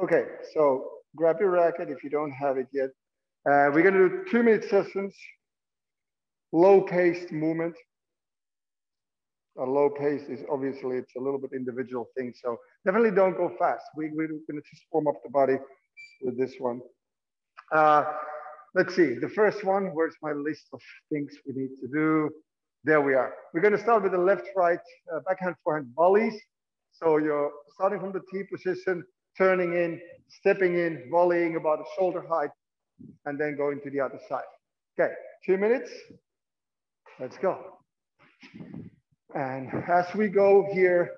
Okay, so grab your racket if you don't have it yet. Uh, we're gonna do two minute sessions, low paced movement. A low pace is obviously, it's a little bit individual thing. So definitely don't go fast. We, we're gonna just warm up the body with this one. Uh, let's see, the first one, where's my list of things we need to do? There we are. We're gonna start with the left, right, uh, backhand, forehand volleys. So you're starting from the T position, turning in, stepping in, volleying about a shoulder height, and then going to the other side. Okay, two minutes. Let's go. And as we go here,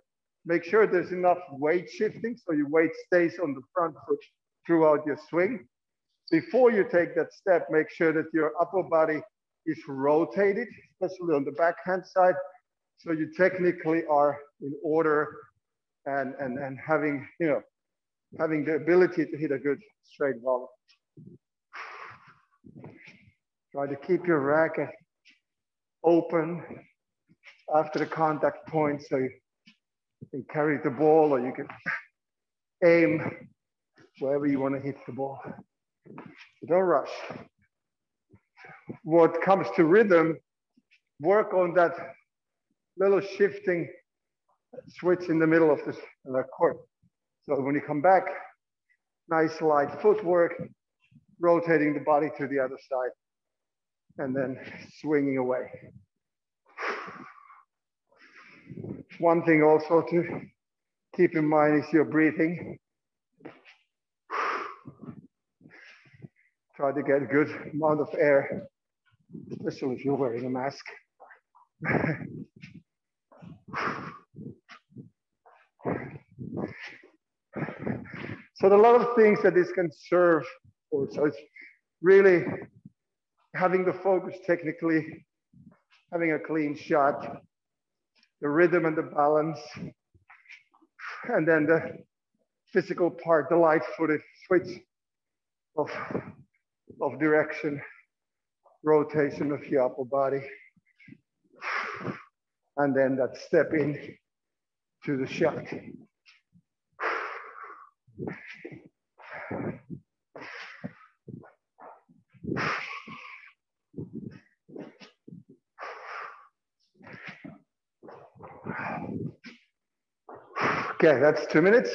make sure there's enough weight shifting so your weight stays on the front foot throughout your swing. Before you take that step, make sure that your upper body is rotated, especially on the backhand side. So you technically are in order and, and, and having, you know, having the ability to hit a good straight volley. Try to keep your racket open after the contact point so you can carry the ball or you can aim wherever you want to hit the ball. Don't rush. What comes to rhythm, work on that little shifting switch in the middle of the court. So when you come back, nice light footwork, rotating the body to the other side, and then swinging away. One thing also to keep in mind is your breathing. Try to get a good amount of air, especially if you're wearing a mask. So there are a lot of things that this can serve for. So it's really having the focus technically, having a clean shot, the rhythm and the balance, and then the physical part, the light footed switch of, of direction, rotation of your upper body, and then that step in to the shot. Okay, that's two minutes.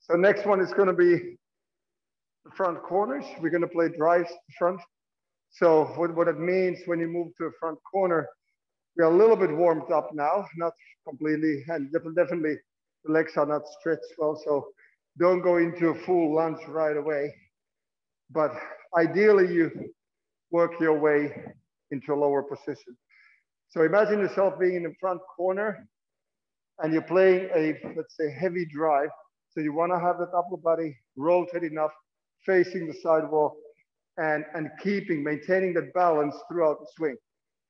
So next one is gonna be the front corners. We're gonna play drives front. So what, what it means when you move to a front corner, we're a little bit warmed up now, not completely, and definitely the legs are not stretched well. So don't go into a full lunge right away. But ideally you work your way into a lower position. So imagine yourself being in the front corner and you're playing a, let's say, heavy drive. So you want to have that upper body rotated enough, facing the sidewall and, and keeping, maintaining that balance throughout the swing,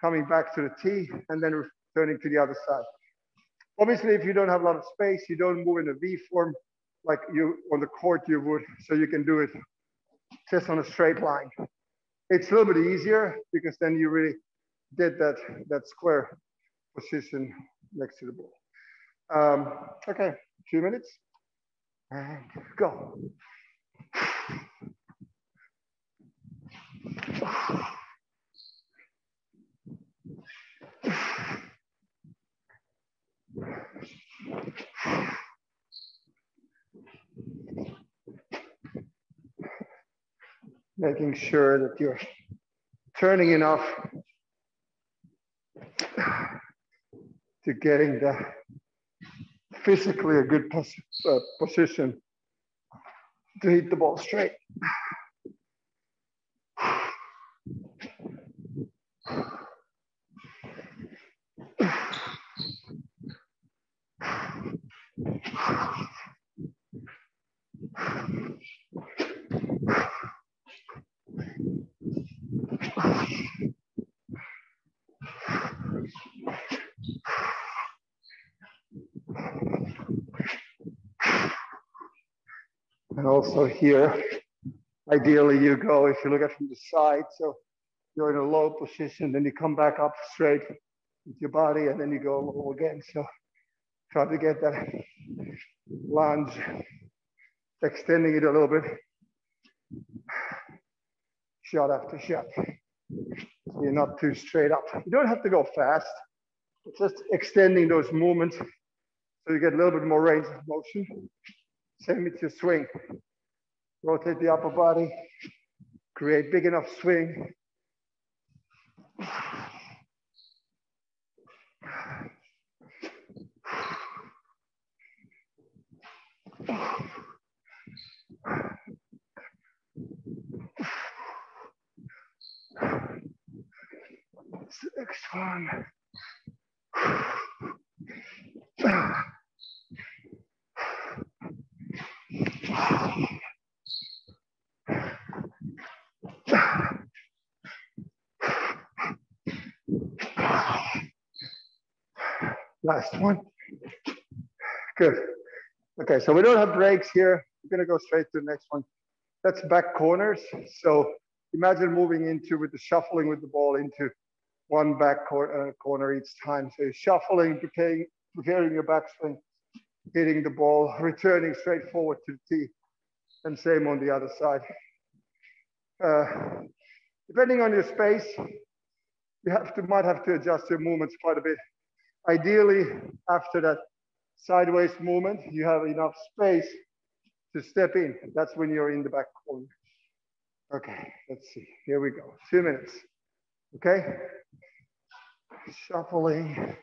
coming back to the T and then returning to the other side. Obviously, if you don't have a lot of space, you don't move in a V form like you on the court you would, so you can do it just on a straight line. It's a little bit easier because then you really did that, that square position next to the ball. Um, okay, two minutes and go. Making sure that you're turning enough to getting the physically a good pos uh, position to hit the ball straight. And also here, ideally you go, if you look at from the side, so you're in a low position, then you come back up straight with your body and then you go low again. So try to get that lunge extending it a little bit. Shot after shot. So you're not too straight up. You don't have to go fast. It's just extending those movements so you get a little bit more range of motion. Same with your swing. Rotate the upper body, create big enough swing. Next one. Last one. Good. Okay, so we don't have breaks here. We're gonna go straight to the next one. That's back corners. So imagine moving into with the shuffling with the ball into one back cor uh, corner each time. So shuffling, preparing, preparing your backswing, hitting the ball, returning straight forward to the T, and same on the other side. Uh, depending on your space, you have to might have to adjust your movements quite a bit. Ideally, after that sideways movement, you have enough space to step in. That's when you're in the back corner. Okay, let's see. Here we go. Two minutes. Okay. Shuffling.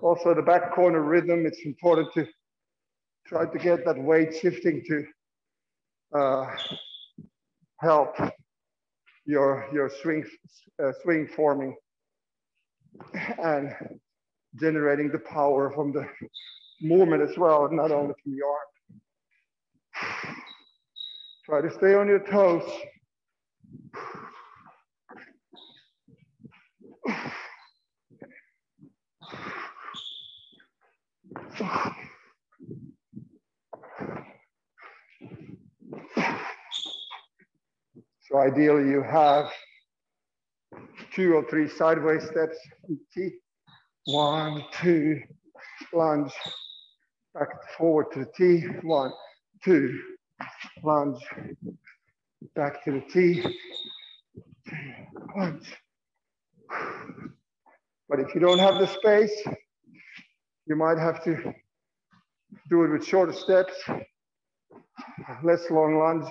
Also, the back corner rhythm, it's important to try to get that weight shifting to uh, help your, your swing, uh, swing forming and generating the power from the movement as well, not only from the arm. Try to stay on your toes. So ideally you have two or three sideways steps. One, two, lunge, back forward to the T. One, two, lunge, back to the T. Lunge. But if you don't have the space, you might have to do it with shorter steps, less long lunge.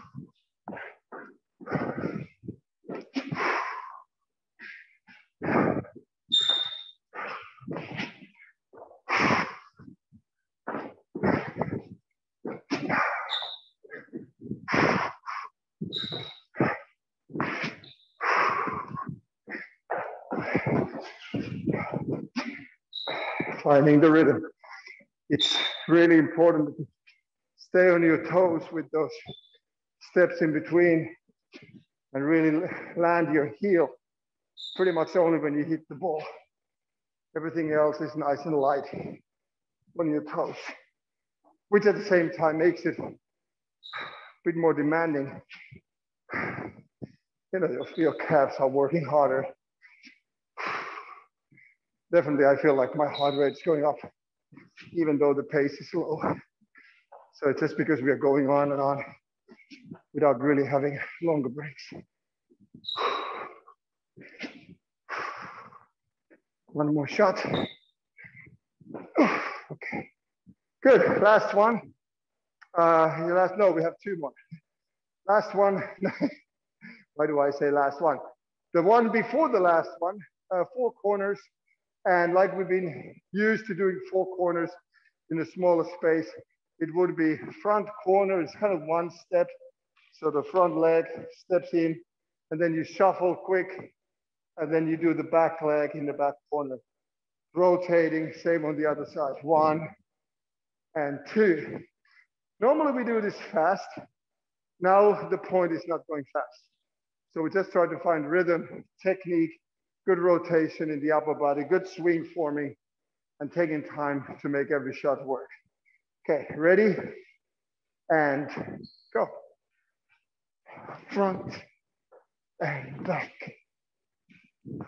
finding the rhythm. It's really important to stay on your toes with those steps in between and really land your heel pretty much only when you hit the ball. Everything else is nice and light on your toes, which at the same time makes it a bit more demanding. You know, your, your calves are working harder definitely I feel like my heart rate is going up, even though the pace is slow. So it's just because we are going on and on without really having longer breaks. One more shot. Okay, good. Last one. Uh, last, no, we have two more. Last one. Why do I say last one? The one before the last one, uh, four corners and like we've been used to doing four corners in a smaller space, it would be front corner is kind of one step. So the front leg steps in and then you shuffle quick and then you do the back leg in the back corner. Rotating, same on the other side. One and two. Normally we do this fast. Now the point is not going fast. So we just try to find rhythm, technique, good rotation in the upper body, good swing forming, and taking time to make every shot work. Okay, ready? And go. Front and back.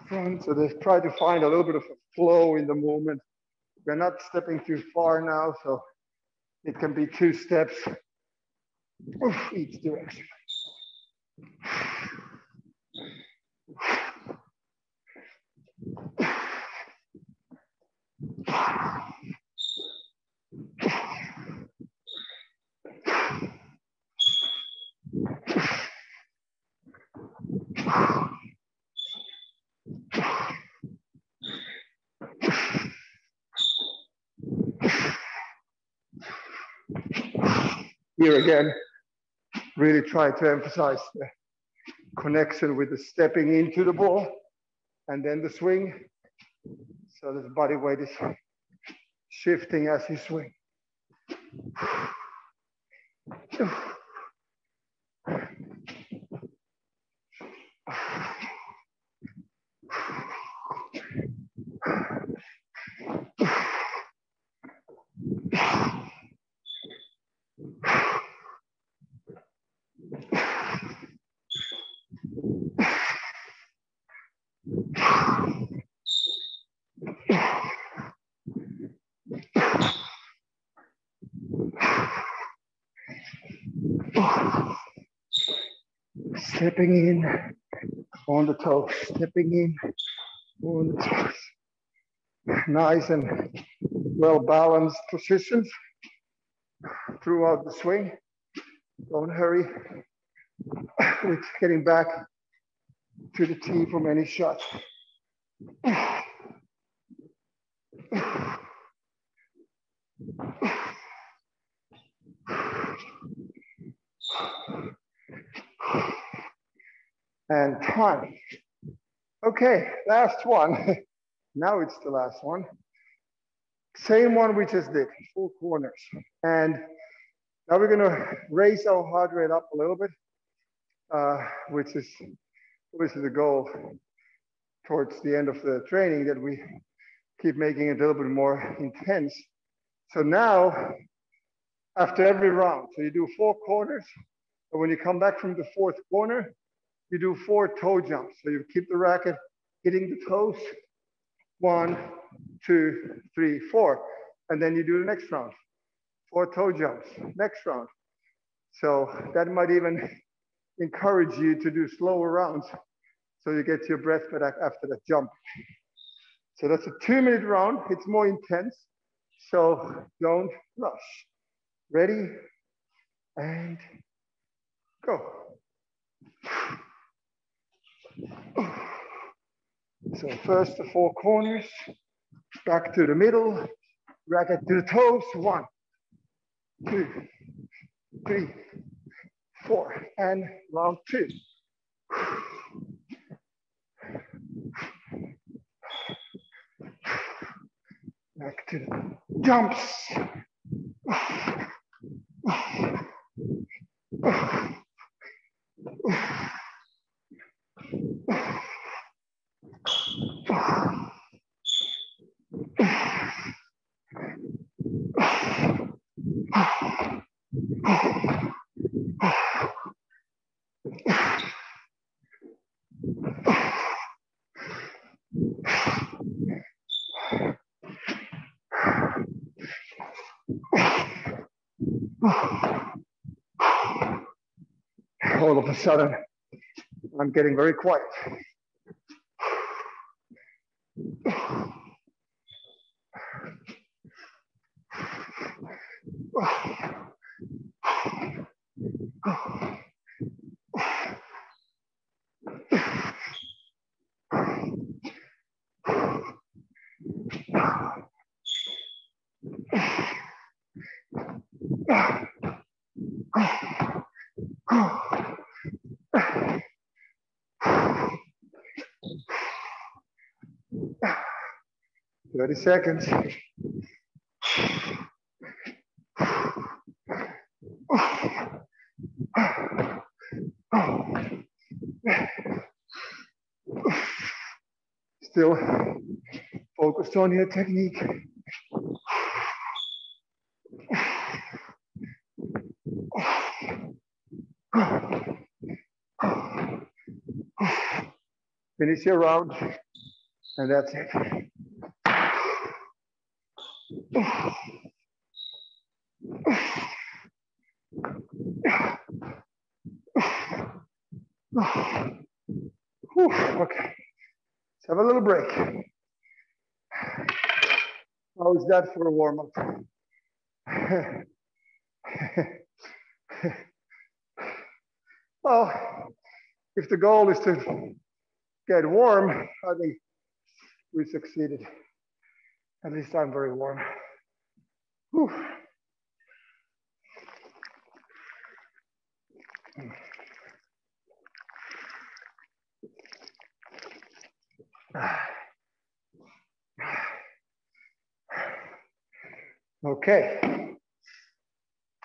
Front, so they try to find a little bit of a flow in the movement. We're not stepping too far now, so it can be two steps Oof, each direction. Here again, really try to emphasize the connection with the stepping into the ball and then the swing. So the body weight is shifting as you swing. Stepping in on the toes, stepping in on the toes. Nice and well balanced positions throughout the swing. Don't hurry with getting back to the T from any shot. And time. Okay, last one. now it's the last one. Same one we just did, four corners. And now we're gonna raise our heart rate up a little bit, uh, which is obviously the goal towards the end of the training that we keep making it a little bit more intense. So now, after every round, so you do four corners, and when you come back from the fourth corner, you do four toe jumps. So you keep the racket hitting the toes. One, two, three, four. And then you do the next round. Four toe jumps, next round. So that might even encourage you to do slower rounds so you get your breath back after that jump. So that's a two minute round. It's more intense. So don't rush. Ready? And go. So first the four corners, back to the middle, racket to the toes, one, two, three, four, and round two. Back to the jumps. All sudden, I'm getting very quiet. Thirty seconds. Still focused on your technique. Finish your round, and that's it. Okay, let's have a little break. How is that for a warm up? well, if the goal is to get warm, I think we succeeded. At least I'm very warm. Whew. Okay.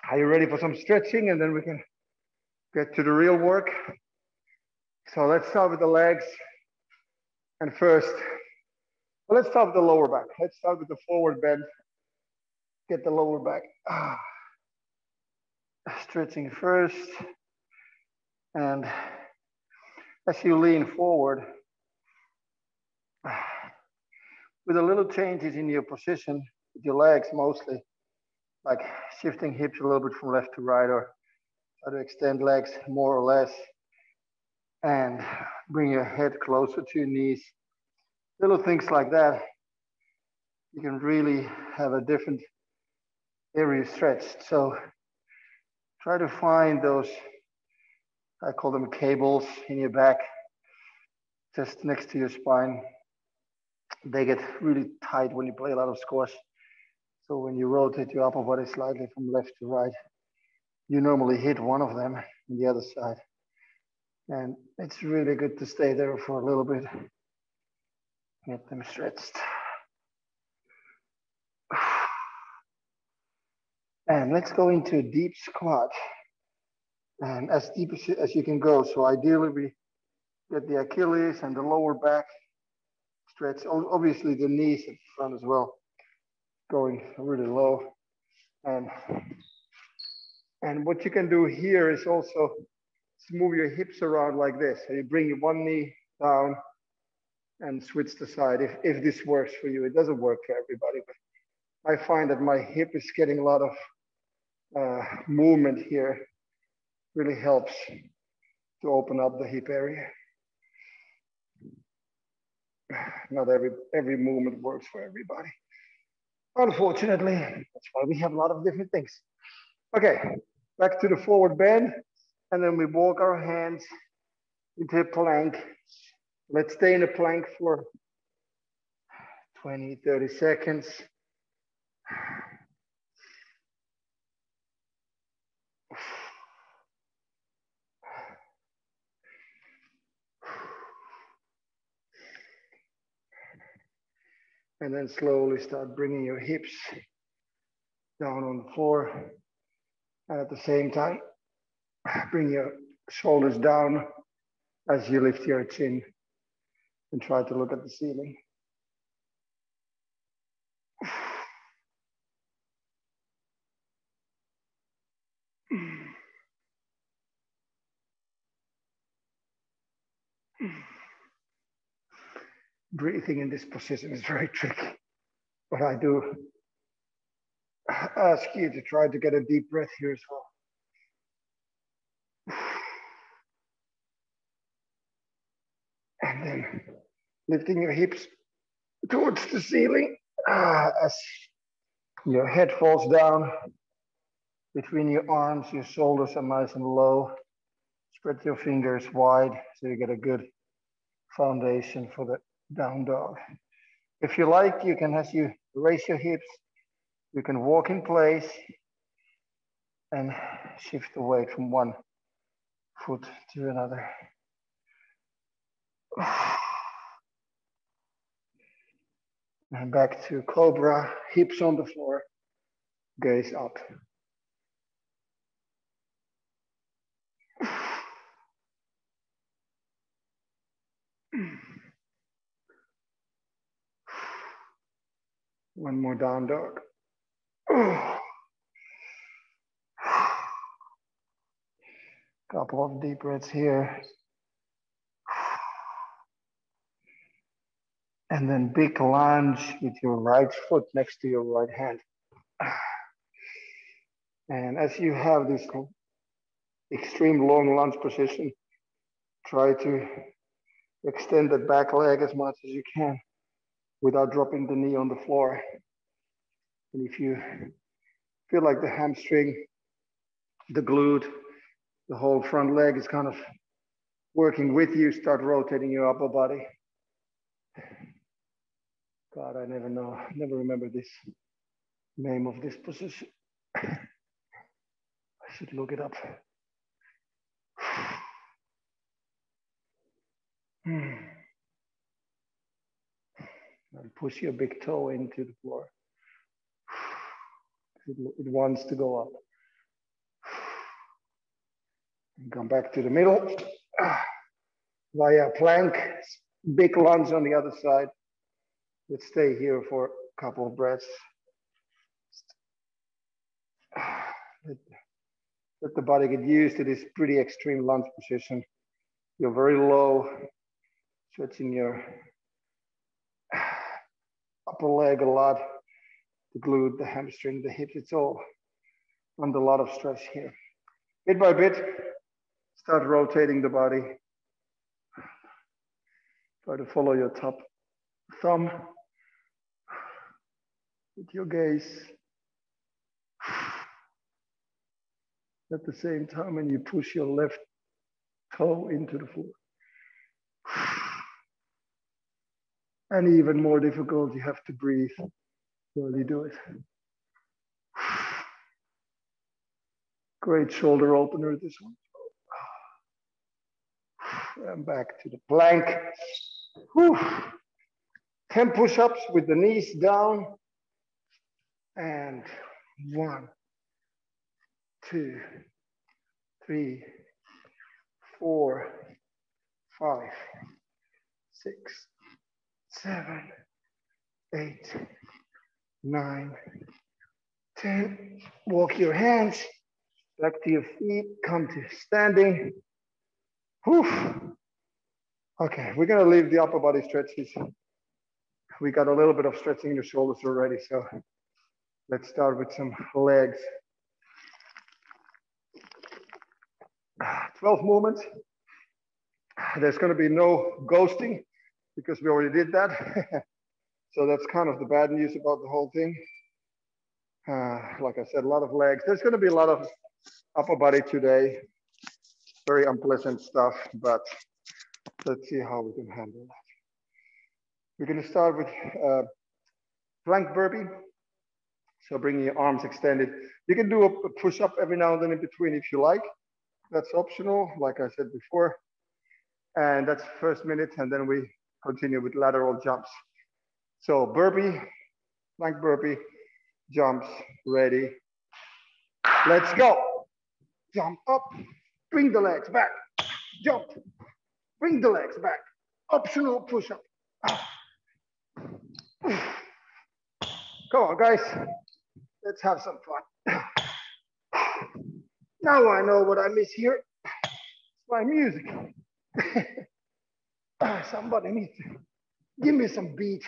Are you ready for some stretching? And then we can get to the real work. So let's start with the legs. And first, let's start with the lower back. Let's start with the forward bend. Get the lower back. Ah. Stretching first. And as you lean forward, with a little changes in your position, with your legs mostly, like shifting hips a little bit from left to right or try to extend legs more or less and bring your head closer to your knees. Little things like that, you can really have a different area stretched. So try to find those, I call them cables in your back, just next to your spine. They get really tight when you play a lot of squash. So when you rotate your upper body slightly from left to right, you normally hit one of them on the other side. And it's really good to stay there for a little bit. Get them stretched. And let's go into a deep squat. And as deep as you can go. So ideally we get the Achilles and the lower back stretch. Obviously the knees at the front as well, going really low. And, and what you can do here is also move your hips around like this. So you bring one knee down and switch the side if, if this works for you. It doesn't work for everybody, but I find that my hip is getting a lot of uh, movement here. Really helps to open up the hip area. Not every, every movement works for everybody. Unfortunately, that's why we have a lot of different things. Okay, back to the forward bend. And then we walk our hands into a plank. Let's stay in a plank for 20, 30 seconds. And then slowly start bringing your hips down on the floor. And at the same time, Bring your shoulders down as you lift your chin and try to look at the ceiling. Breathing in this position is very tricky, but I do ask you to try to get a deep breath here as well. Lifting your hips towards the ceiling ah, as your head falls down between your arms, your shoulders are nice and low. Spread your fingers wide so you get a good foundation for the down dog. If you like, you can, as you raise your hips, you can walk in place and shift the weight from one foot to another. And back to cobra, hips on the floor, gaze up. One more down dog. Couple of deep breaths here. And then big lunge with your right foot next to your right hand. And as you have this extreme long lunge position, try to extend the back leg as much as you can without dropping the knee on the floor. And if you feel like the hamstring, the glute, the whole front leg is kind of working with you, start rotating your upper body. God, I never know, never remember this name of this position. I should look it up. And push your big toe into the floor. It, it wants to go up. And come back to the middle. Via plank, big lunge on the other side. Let's stay here for a couple of breaths. Let, let the body get used to this pretty extreme lunge position. You're very low, stretching your upper leg a lot, the glute, the hamstring, the hips, it's all under a lot of stress here. Bit by bit, start rotating the body. Try to follow your top thumb with your gaze. At the same time, when you push your left toe into the floor. And even more difficult, you have to breathe while you do it. Great shoulder opener, this one. And back to the plank. Whew. 10 push-ups with the knees down. And one, two, three, four, five, six, seven, eight, nine, ten. Walk your hands back to your feet, come to standing. Whew. Okay, we're gonna leave the upper body stretches. We got a little bit of stretching in the shoulders already, so let's start with some legs. 12 movements. There's gonna be no ghosting because we already did that. so that's kind of the bad news about the whole thing. Uh, like I said, a lot of legs. There's gonna be a lot of upper body today. Very unpleasant stuff, but let's see how we can handle that. We're gonna start with uh, plank burpee. So bringing your arms extended. You can do a push up every now and then in between if you like. That's optional, like I said before. And that's first minute, and then we continue with lateral jumps. So burpee, plank burpee, jumps, ready. Let's go. Jump up, bring the legs back, jump, bring the legs back. Optional push up. Come on, guys. Let's have some fun. Now I know what I miss here. It's my music. Somebody needs to give me some beat.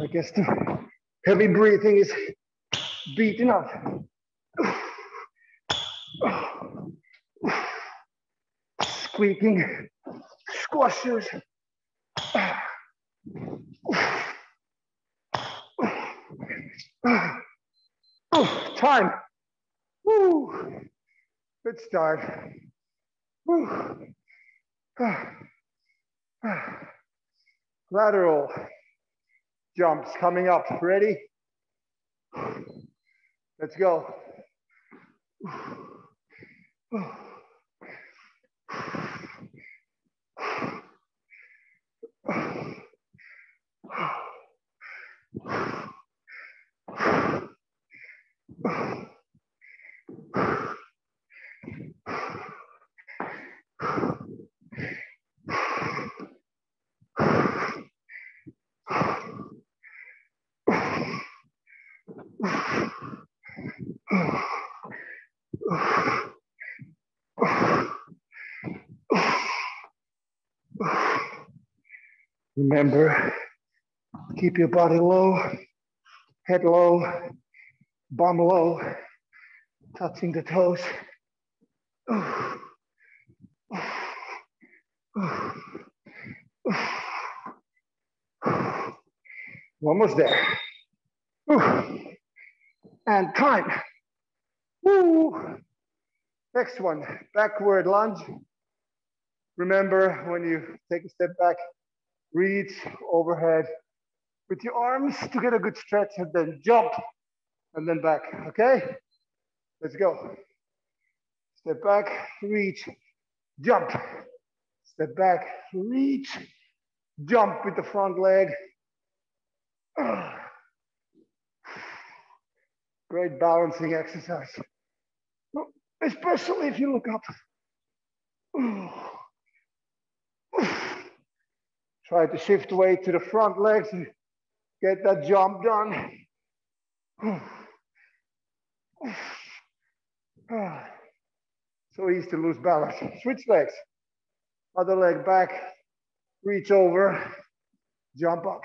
I guess the heavy breathing is beating up. Squeaking, squashes. Time. Woo. Good start. Woo. Lateral jumps coming up. Ready? Let's go. Remember, keep your body low, head low, bum low, touching the toes. Almost there. And time. Woo. Next one, backward lunge. Remember when you take a step back, reach overhead with your arms to get a good stretch and then jump and then back, okay? Let's go. Step back, reach, jump. Step back, reach, jump with the front leg. Great balancing exercise, especially if you look up. Try to shift weight to the front legs get that jump done. So easy to lose balance. Switch legs. Other leg back, reach over, jump up.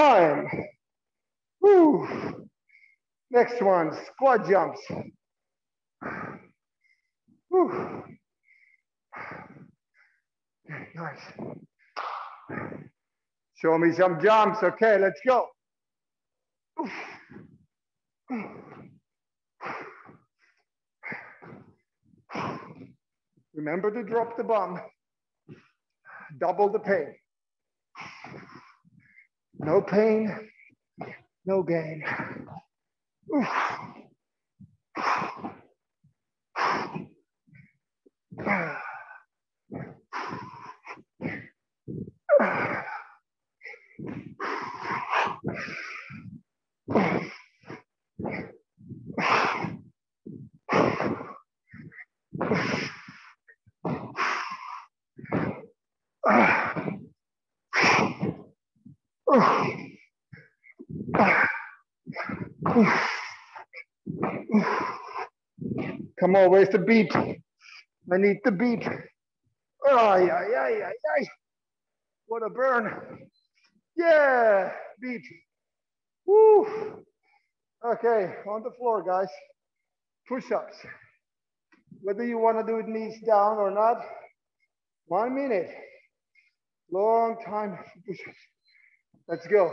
Time. Next one, squat jumps. Nice. Show me some jumps. Okay, let's go. Remember to drop the bum. Double the pain. No pain, no gain. Come on, where's the beat? I need the beat. Ay, ay, ay, ay, ay. What a burn. Yeah, beat. Woo. Okay, on the floor, guys. Push-ups. Whether you want to do it knees down or not, one minute. Long time push-ups. Let's go.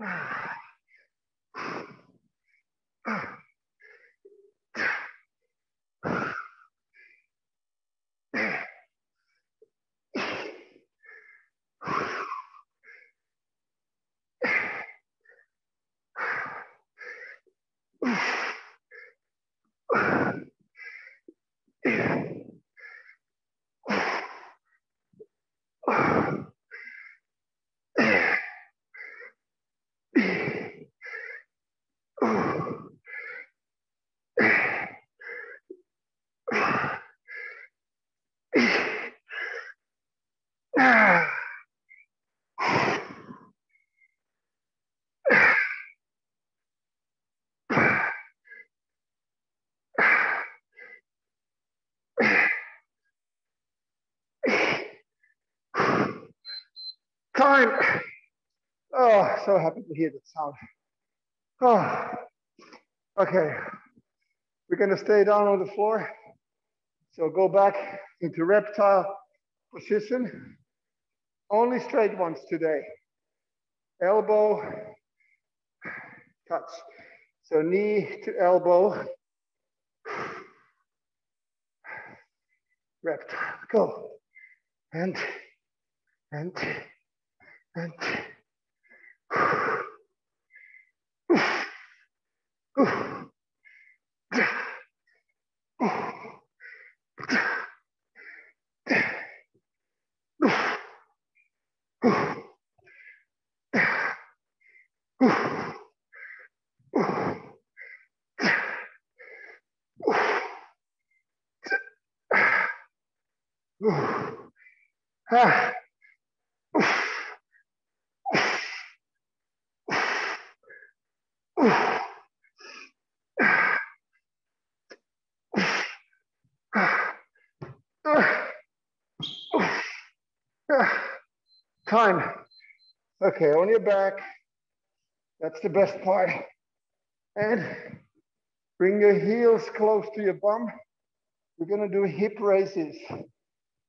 Time. Oh, so happy to hear that sound. Oh, okay. We're gonna stay down on the floor. So go back into reptile position. Only straight ones today. Elbow, touch. So knee to elbow. Reptile, go. And, and, and Ah. Time. Okay, on your back. That's the best part. And bring your heels close to your bum. We're gonna do hip raises.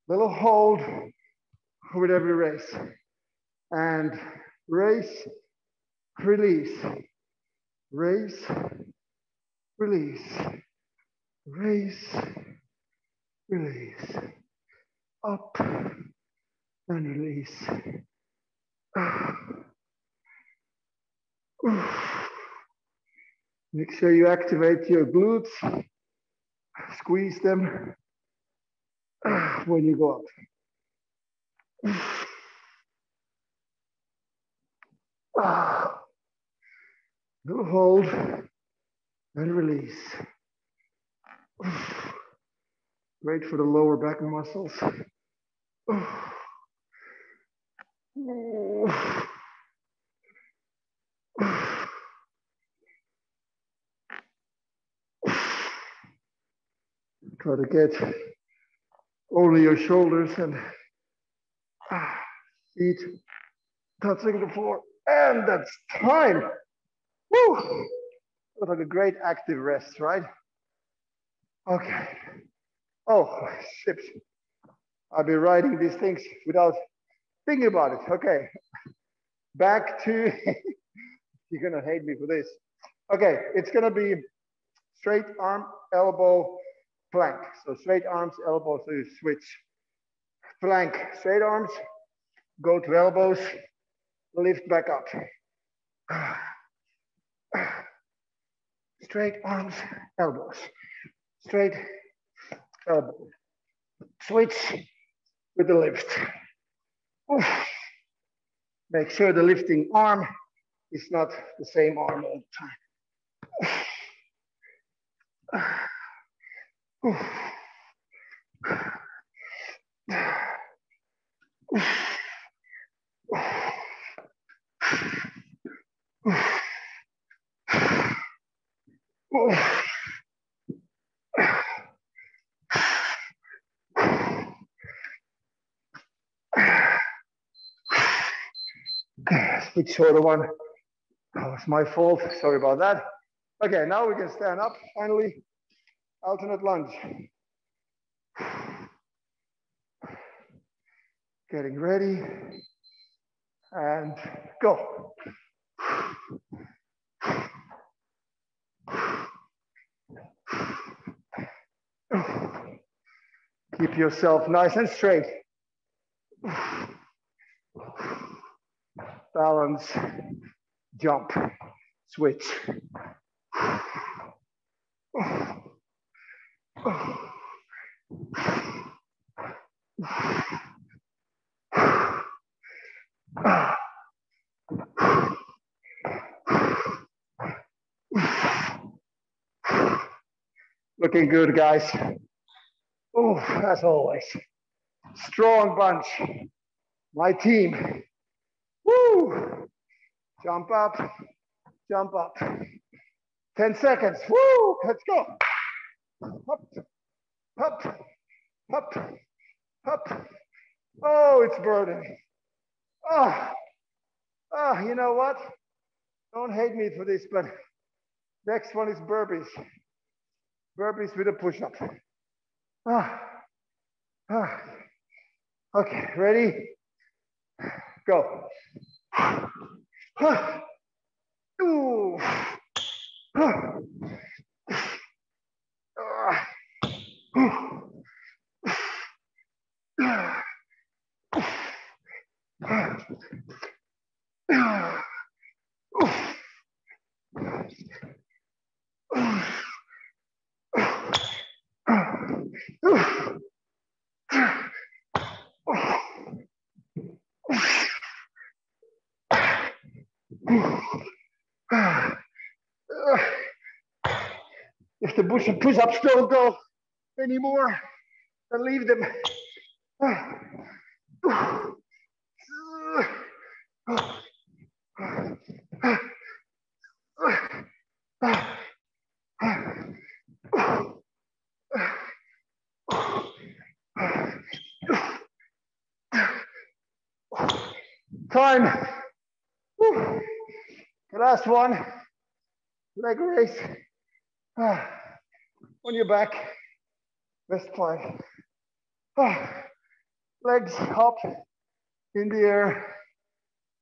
Little hold with every raise. And raise, release, raise, release, raise, release, up and release. Make sure you activate your glutes, squeeze them when you go up. Little hold and release. Great for the lower back muscles. Try to get only your shoulders and ah, feet touching the floor. And that's time. Woo! Looks like a great active rest, right? Okay. Oh, shit. I'll be writing these things without thinking about it. Okay. Back to, you're gonna hate me for this. Okay, it's gonna be straight arm, elbow, plank. So straight arms, elbows, so you switch. Plank, straight arms, go to elbows, lift back up. Straight arms, elbows, straight elbow. Switch with the lift. Make sure the lifting arm is not the same arm all the time. Shorter one. Oh, that was my fault. Sorry about that. Okay, now we can stand up finally alternate lunge. Getting ready and go. Keep yourself nice and straight. Balance, jump, switch. Looking good, guys. Oh, as always. Strong bunch. My team. Jump up, jump up. 10 seconds. Woo! Let's go. Up, up, up, up. Oh, it's burning. Oh, oh, you know what? Don't hate me for this, but next one is burpees. Burpees with a push-up. Ah, ah. Okay, ready? Go. Ah. If the push-ups don't go anymore, then leave them. Time. Last one. Leg raise. Ah, on your back. Best plank. Ah, legs up in the air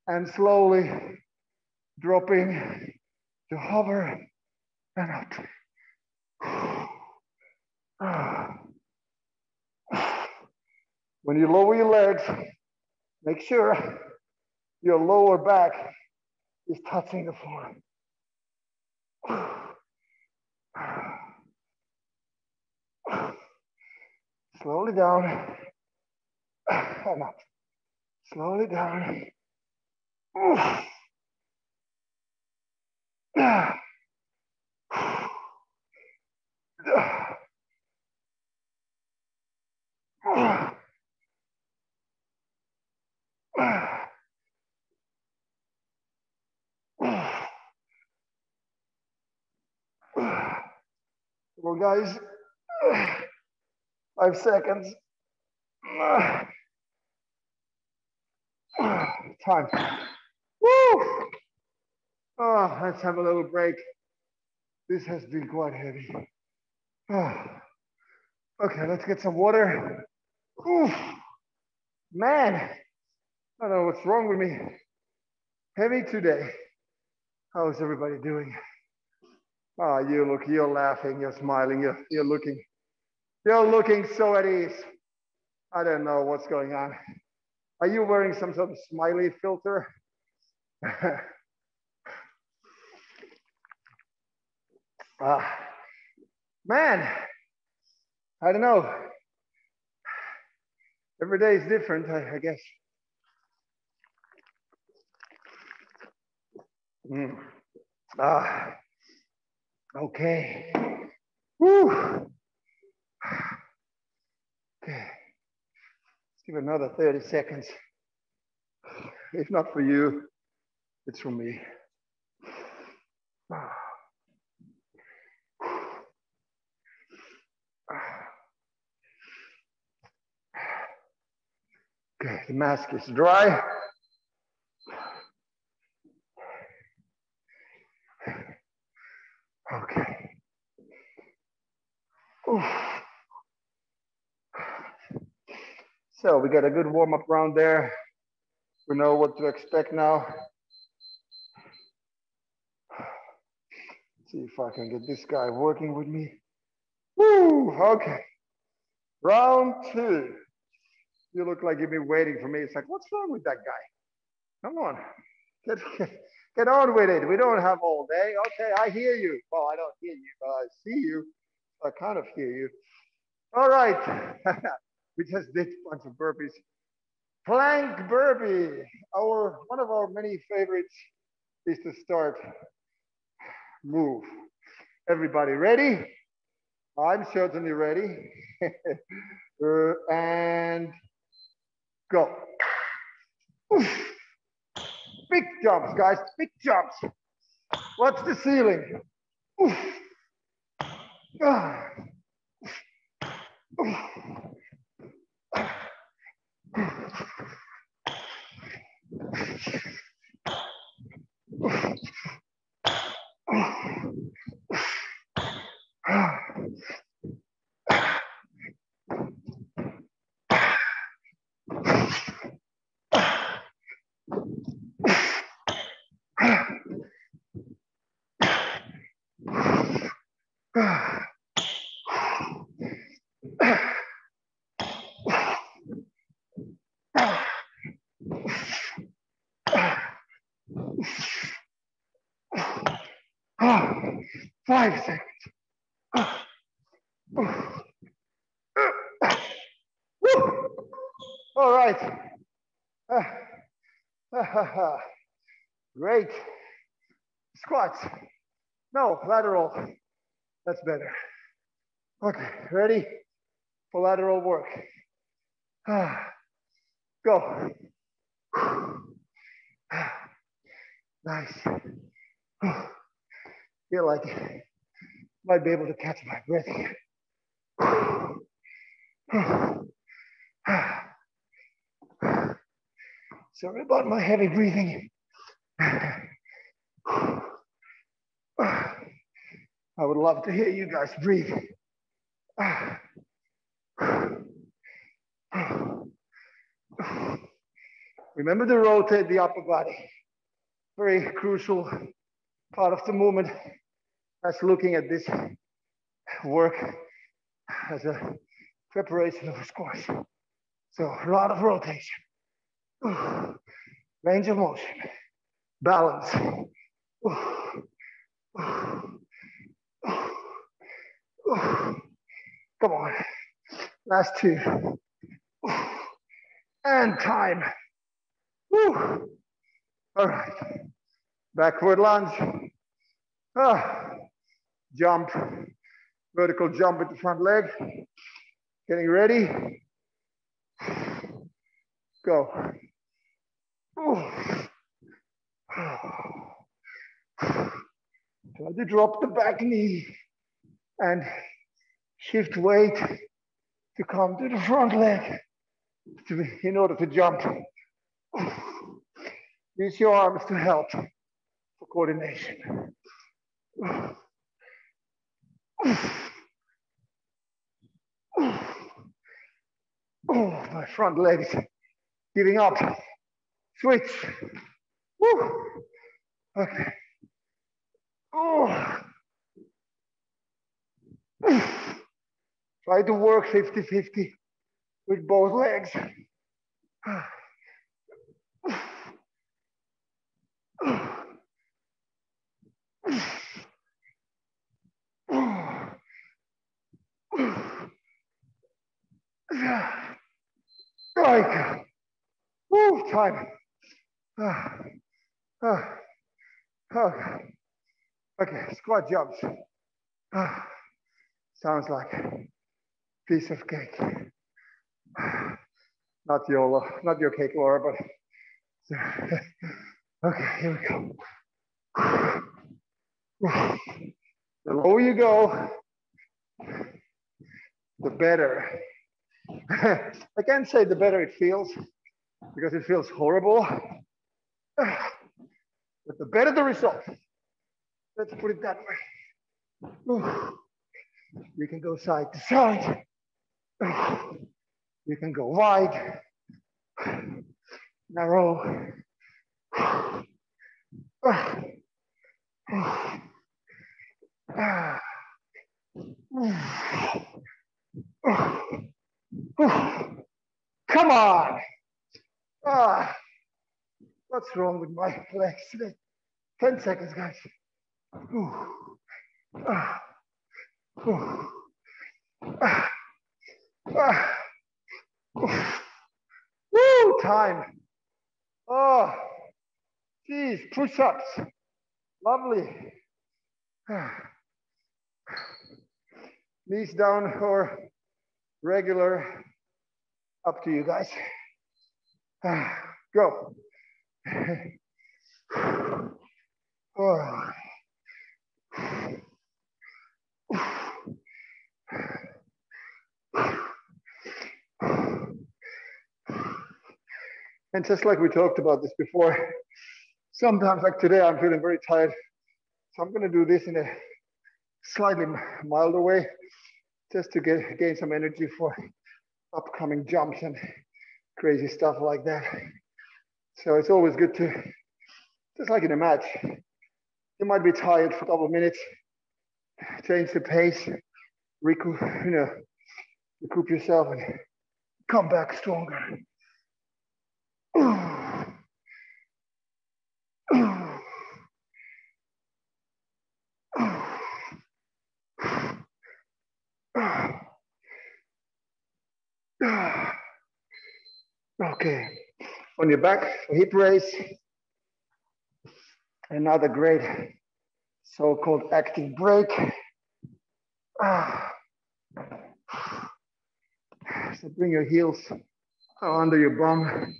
and slowly dropping to hover and up. When you lower your legs, make sure your lower back is touching the floor. Slowly down and up. Slowly down. Well, guys, five seconds. Time. Woo! Oh, let's have a little break. This has been quite heavy. Okay, let's get some water. Oof. Man, I don't know what's wrong with me. Heavy today. How is everybody doing? Ah, oh, you look, you're laughing, you're smiling, you're, you're looking, you're looking so at ease. I don't know what's going on. Are you wearing some sort of smiley filter? ah, man, I don't know. Every day is different, I, I guess. Mm. Ah, okay. Woo. Okay. Let's give another 30 seconds. If not for you, it's for me. Ah. Okay, the mask is dry. Okay. Oof. So we got a good warm up round there. We know what to expect now. Let's see if I can get this guy working with me. Woo, okay. Round two. You look like you've been waiting for me. It's like, what's wrong with that guy? Come on, get, get on with it. We don't have all day. Okay, I hear you. Well, I don't hear you, but I see you. I kind of hear you. All right, we just did a bunch of burpees. Plank burpee. Our one of our many favorites is to start move. Everybody ready? I'm certainly ready. uh, and go. Oof. Big jumps, guys, big jumps. Watch the ceiling. Oof. Ah. Oof. Five seconds. All right. Great. Squats. No, lateral. That's better. Okay, ready for lateral work. Go. Nice. Feel like might be able to catch my breath here. Sorry about my heavy breathing. Would love to hear you guys breathe. Remember to rotate the upper body. Very crucial part of the movement as looking at this work as a preparation of squash. So a lot of rotation, range of motion, balance. Come on, last two. And time. Woo. All right, backward lunge. Ah. Jump, vertical jump with the front leg. Getting ready. Go. Try to drop the back knee and shift weight to come to the front leg to, in order to jump. Use your arms to help for coordination. Oh, my front legs giving up. Switch. Woo. Okay. Oh. Try to work 50-50 with both legs. Right. Woo, time. Ah, ah, ah. Okay, squat jumps. Ah, sounds like piece of cake. Not your, uh, not your cake, Laura, but okay, here we go. The lower you go, the better. I can't say the better it feels because it feels horrible, but the better the result. Let's put it that way. You can go side to side. You can go wide, narrow. Come on. Ah, what's wrong with my legs today? 10 seconds, guys. Ah. Ah. Woo, time. Oh, geez, push-ups. Lovely. Knees down or regular, up to you guys. Go. Oh. And just like we talked about this before, sometimes like today, I'm feeling very tired. So I'm gonna do this in a slightly milder way just to get gain some energy for upcoming jumps and crazy stuff like that. So it's always good to, just like in a match, you might be tired for a couple of minutes, change the pace, recoup, you know, recoup yourself and come back stronger. Okay, on your back, hip raise. Another great so-called active break. So bring your heels under your bum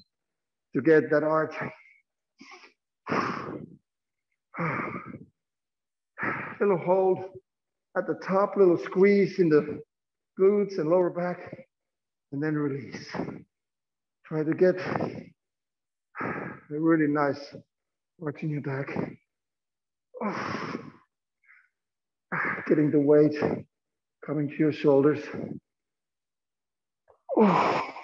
to get that arch. Little hold at the top, little squeeze in the glutes and lower back, and then release. Try to get a really nice arch in your back. Getting the weight coming to your shoulders. Oh.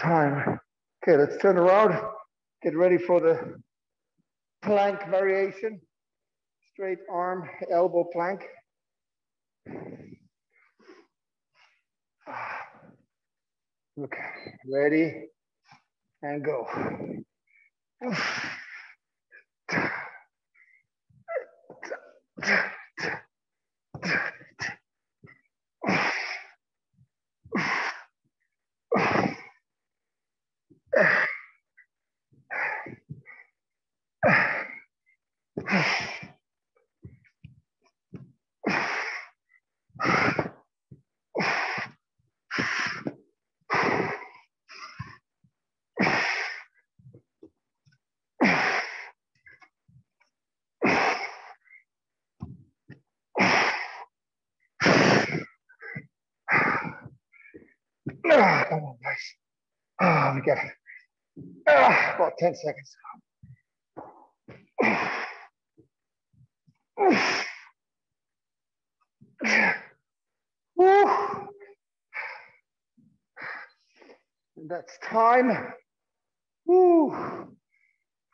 Time. Okay, let's turn around. Get ready for the plank variation. Straight arm, elbow plank. Okay, ready and go. Ah, come on, guys. Ah, we got ah, about 10 seconds. And that's time. Woo.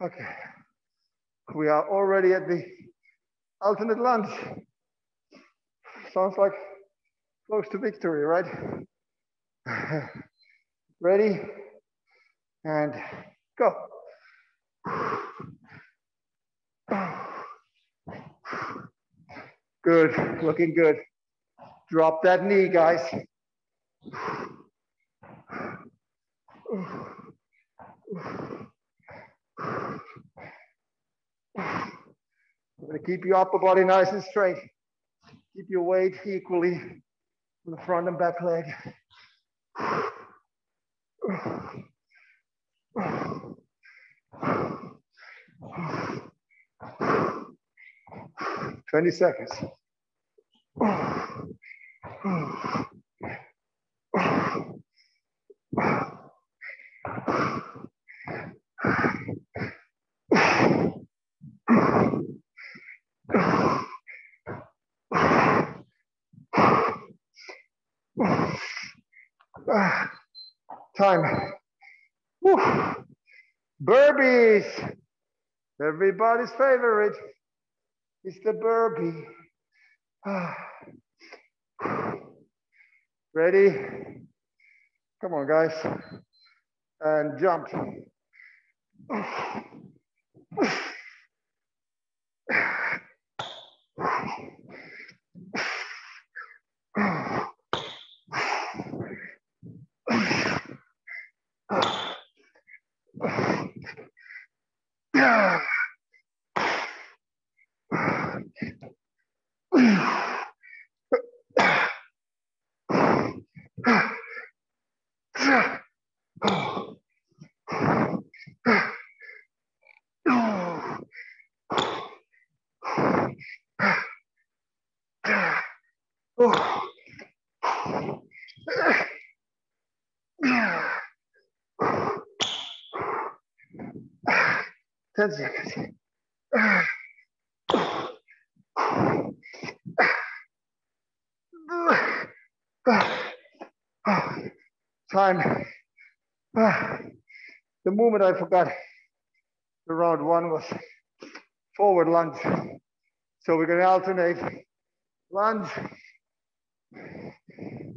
Okay. We are already at the alternate lunge. Sounds like close to victory, right? Ready? And go. Good, looking good. Drop that knee, guys. I'm gonna keep your upper body nice and straight. Keep your weight equally on the front and back leg. Twenty seconds. Time. Woo. Burpees. Everybody's favorite is the burpee. Ah. Ready? Come on, guys. And jump. Ten seconds. Time. I forgot the round one was forward lunge. So we're to alternate lunge,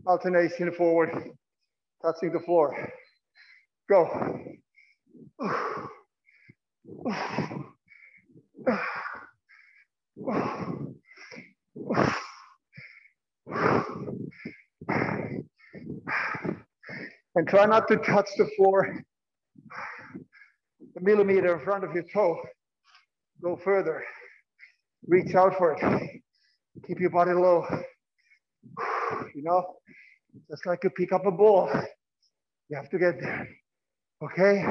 alternation forward, touching the floor. Go. And try not to touch the floor millimeter in front of your toe. Go further. Reach out for it. Keep your body low. You know, just like you pick up a ball, you have to get there. Okay?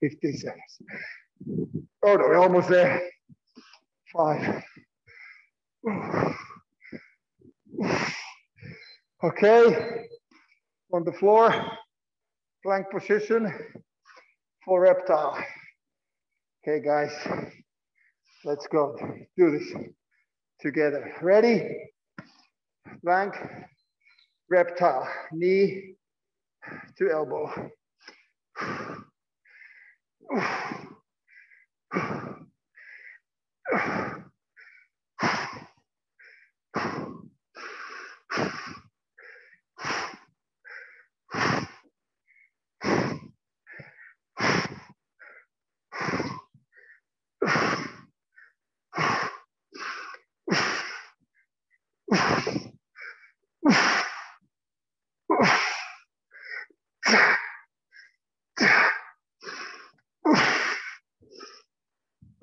Fifty seconds. Oh no, we're almost there. Five. Okay, on the floor, plank position for reptile. Okay, guys, let's go. Do this together. Ready? Plank, reptile, knee to elbow.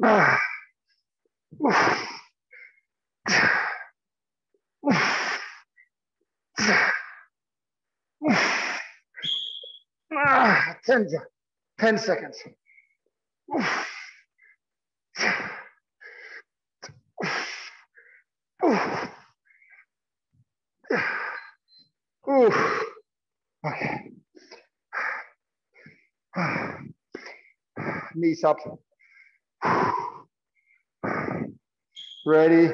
10, 10 seconds. Okay. Knees up. Ready.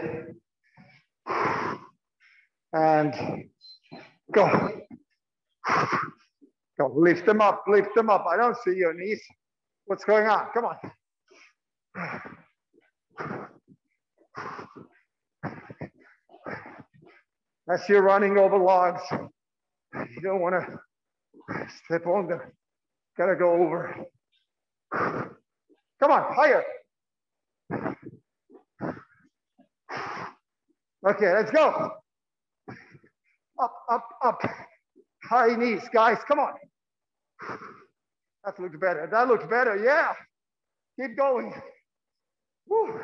And go. Go, lift them up, lift them up. I don't see your knees. What's going on? Come on. As you're running over logs, you don't want to step on them. Gotta go over. Come on, higher. Okay, let's go. Up, up, up. High knees, guys, come on. That looks better. That looks better, yeah. Keep going. Woo.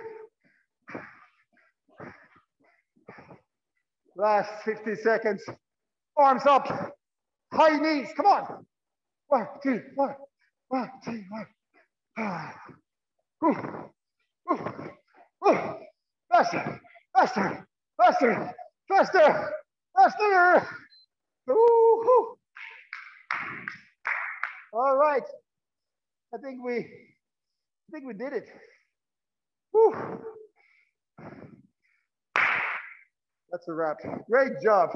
Last 50 seconds. Arms up. High knees, come on. One, two, one, one, two, one. Ah. Faster, faster, faster, faster, faster. All right. I think we, I think we did it. Whew. That's a wrap. Great job.